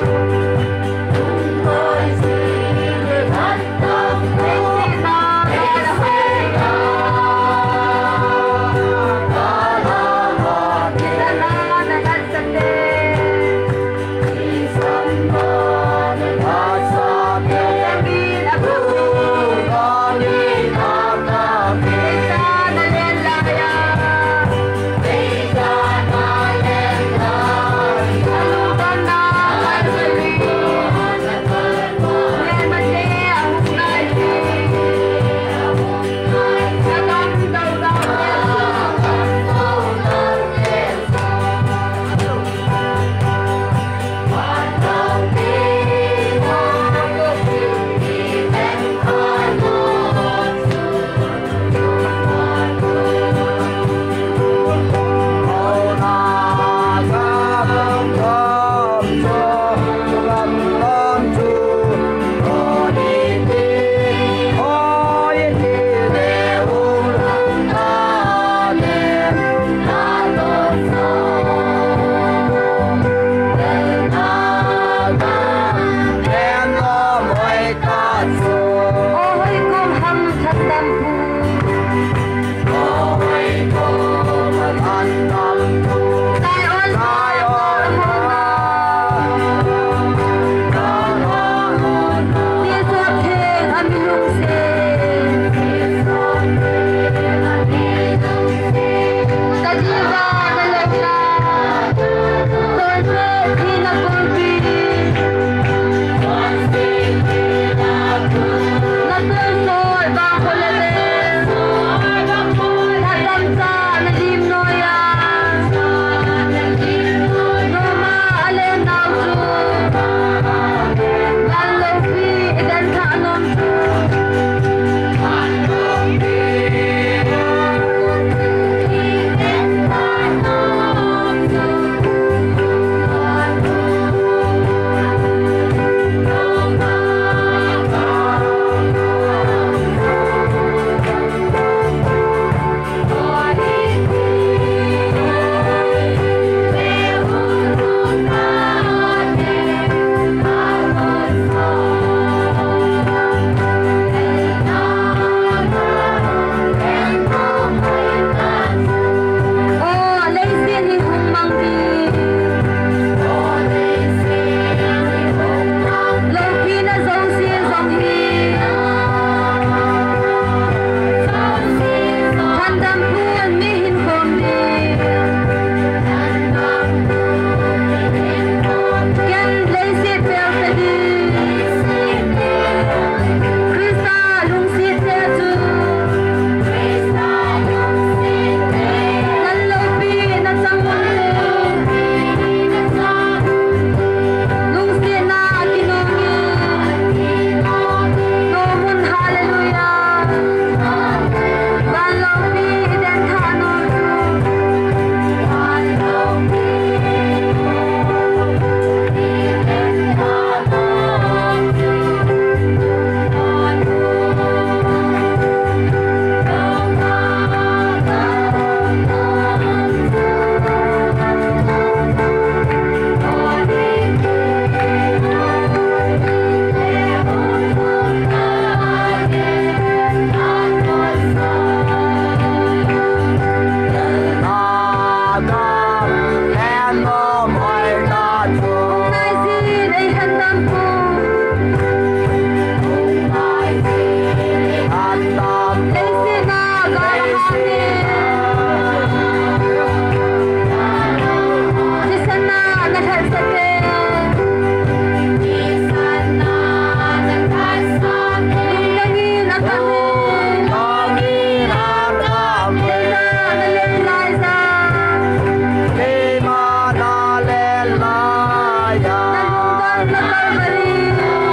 Thank you. Allah, Allah,